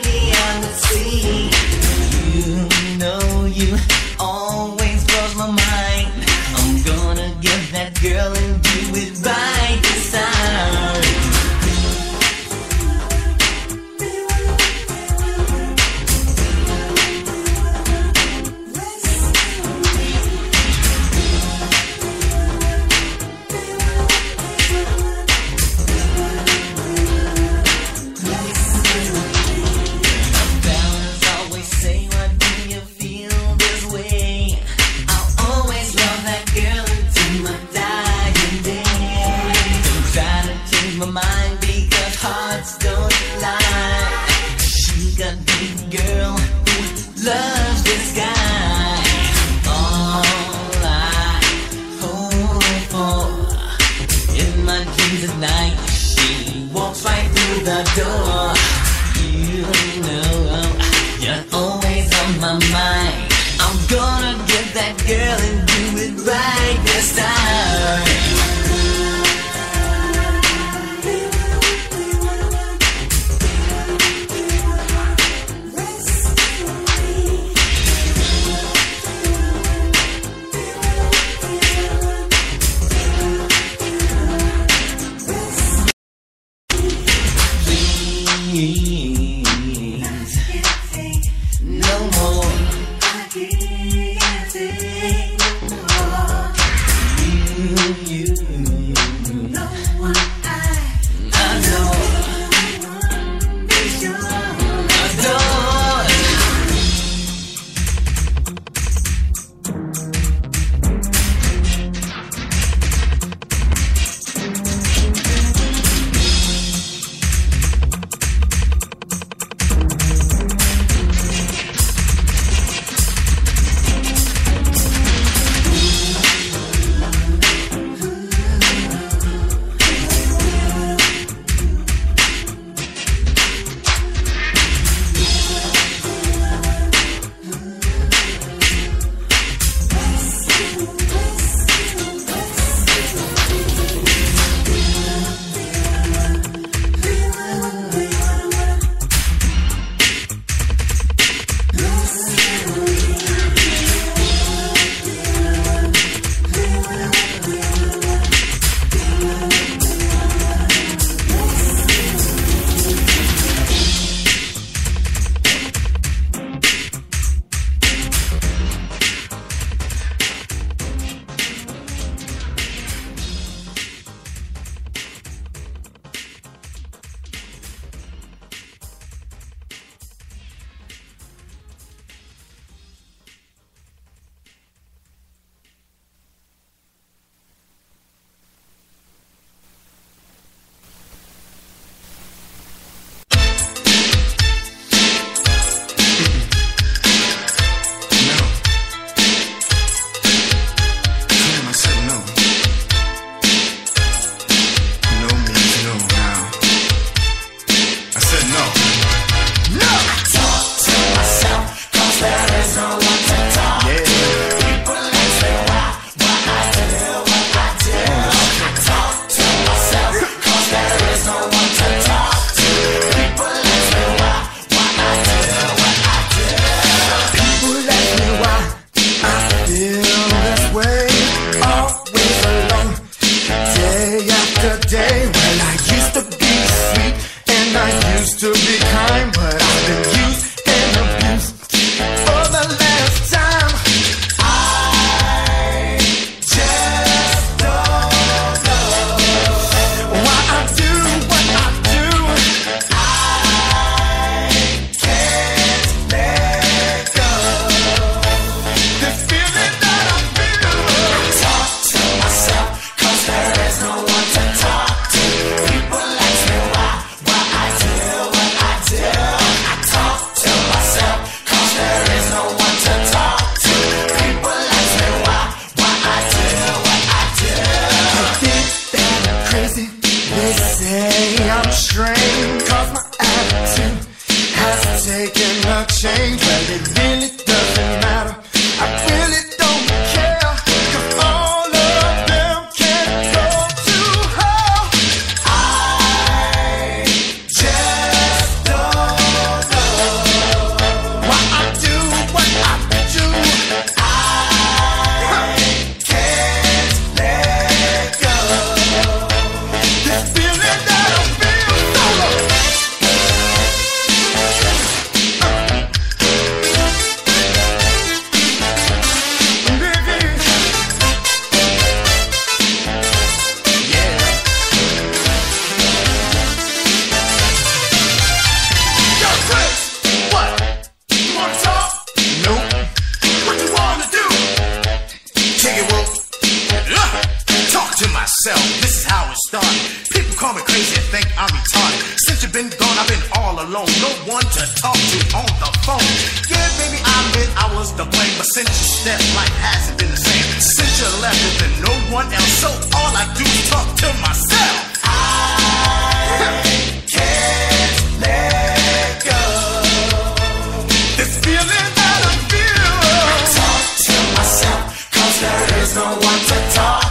baby, I'm. You know you always my mind. I'm gonna get that girl and do it right. walks right through the door. You know, um, you're always on my mind. I'm gonna get that girl and do it right. I'm strange. cell. This is how it started. People call me crazy and think I'm retarded. Since you've been gone, I've been all alone. No one to talk to on the phone. Yeah, baby, I admit I was the blame, but since you stepped, life hasn't been the same. Since you left, there's been no one else, so all I do is talk to myself. I can't let go. This feeling that I feel. I talk to myself, cause there is no one to talk